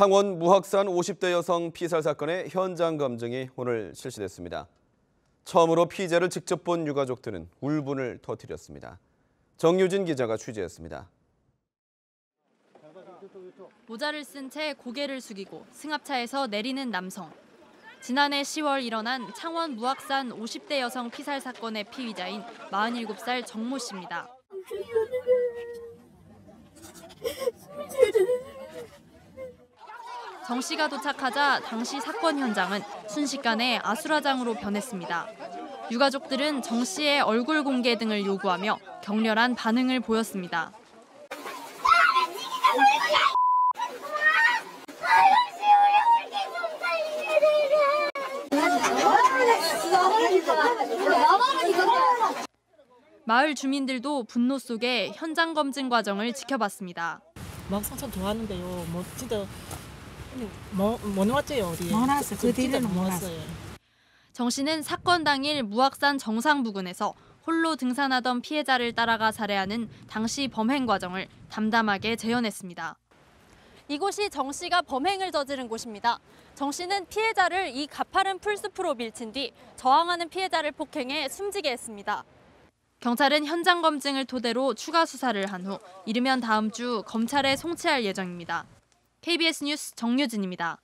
창원 무학산 50대 여성 피살 사건의 현장 검증이 오늘 실시됐습니다. 처음으로 피해자를 직접 본 유가족들은 울분을 터뜨렸습니다. 정유진 기자가 취재했습니다. 모자를 쓴 채 고개를 숙이고 승합차에서 내리는 남성. 지난해 10월 일어난 창원 무학산 50대 여성 피살 사건의 피의자인 47살 정모 씨입니다. 정 씨가 도착하자 당시 사건 현장은 순식간에 아수라장으로 변했습니다. 유가족들은 정 씨의 얼굴 공개 등을 요구하며 격렬한 반응을 보였습니다. 마을 주민들도 분노 속에 현장 검증 과정을 지켜봤습니다. 막 상 참 좋아하는데요. 뭐 진짜 뭐 못 왔죠요 어디. 못 왔어. 그 뒤로는 못 왔어요. 정 씨는 사건 당일 무악산 정상 부근에서 홀로 등산하던 피해자를 따라가 살해하는 당시 범행 과정을 담담하게 재현했습니다. 이곳이 정 씨가 범행을 저지른 곳입니다. 정 씨는 피해자를 이 가파른 풀숲으로 밀친 뒤 저항하는 피해자를 폭행해 숨지게 했습니다. 경찰은 현장 검증을 토대로 추가 수사를 한 후 이르면 다음 주 검찰에 송치할 예정입니다. KBS 뉴스 정유진입니다.